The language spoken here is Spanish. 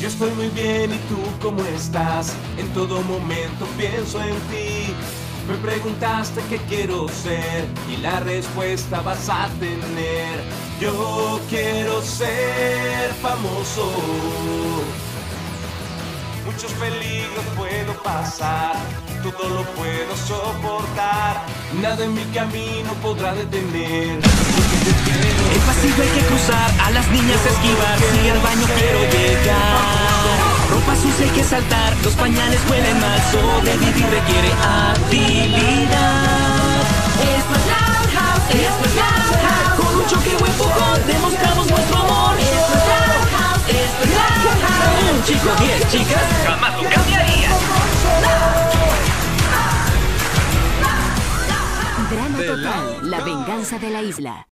Yo estoy muy bien y tú cómo estás. En todo momento pienso en ti. Me preguntaste qué quiero ser y la respuesta vas a tener. Yo quiero ser famoso. Muchos peligros puedo pasar, todo lo puedo soportar. Nada en mi camino podrá detener. Pasillo hay que cruzar, a las niñas esquivar, si al baño quiero llegar. Ropa sucia que saltar, los pañales huelen mal, sobrevivir requiere habilidad. Esto es Loud House, esto es Loud House. Con un choque o empujón demostramos nuestro amor. Esto es Loud House, esto es Loud House. Un chico, diez chicas, jamás lo cambiaría. Drama total, la venganza de la isla.